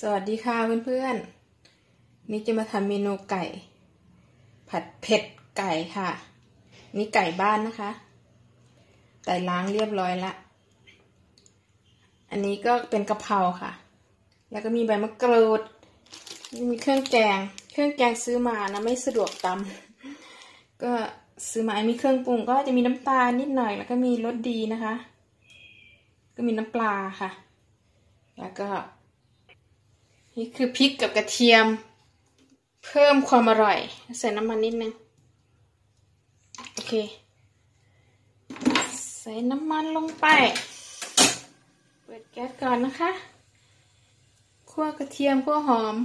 สวัสดีค่ะเพื่อนๆ นี่จะมาทำเมนูไก่ ผัดเผ็ดไก่ค่ะ นี่ไก่บ้านนะคะแต่ล้างเรียบร้อยละ อันนี้ก็เป็นกะเพราค่ะ แล้วก็มีใบมะกรูด มีเครื่องแกง เครื่องแกงซื้อมานะไม่สะดวกตำก็ซื้อมา มีเครื่องปรุงก็จะมีน้ำตาลนิดหน่อย แล้วก็มีรสดีนะคะ ก็มีน้ำปลาค่ะ แล้วก็ นี่คือพริกกับกระเทียม เพิ่มความอร่อย ใส่น้ำมันนิดนึง โอเค ใส่น้ำมันลงไป เปิดแก๊สก่อนนะคะคั่วกระเทียมคั่วหอม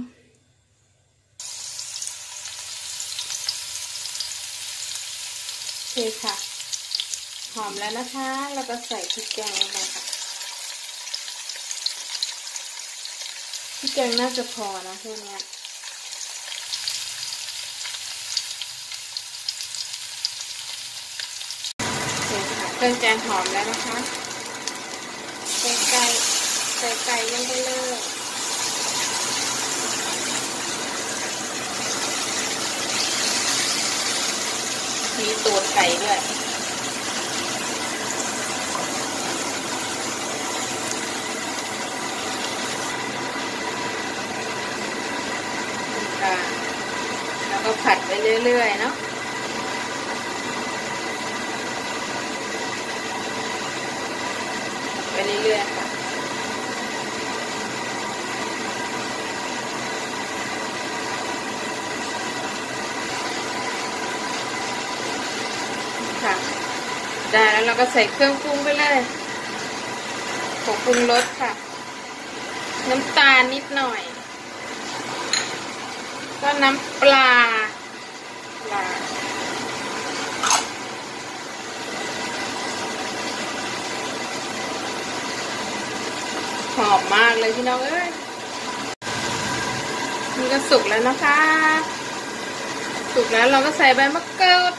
โอเคค่ะ หอมแล้วนะคะ แล้วก็ใส่พริกแกงลงไปค่ะ พี่แกงน่าจะพอนะแค่นี้เคค่ะเครื่องแกงหอมแล้วนะคะใส่ไก่ใส่ไก่ลงไปเลยมีตูดไก่ด้วย ค่ะแล้วก็ผัดไปเรื่อยๆเนาะไปเรื่อยๆค่ะค่ะได้แล้วเราก็ใส่เครื่องปรุงไปเลยผงปรุงรสค่ะ น้ำตาลนิดหน่อย ก็น้ำปลาปลาหอมมากเลยพี่น้องเอ้ยนี่ก็สุกแล้วนะคะ สุกแล้วเราก็ใส่ใบมะกรูด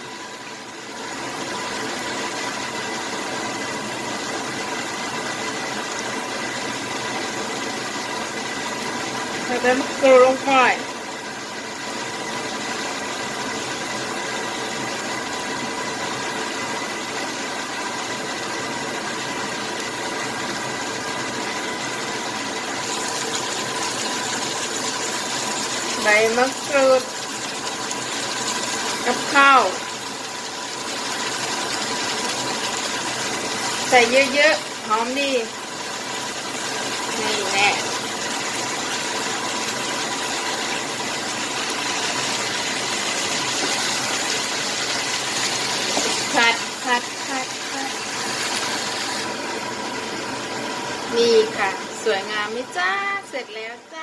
ใส่ใบมะกรูดลงไป ใบมะกรูด กับข้าว ใส่เยอะๆ หอมดี นี่แน่ผัดผัดผัดผัดนี่ค่ะ สวยงามไหมจ้า เสร็จแล้วจ้า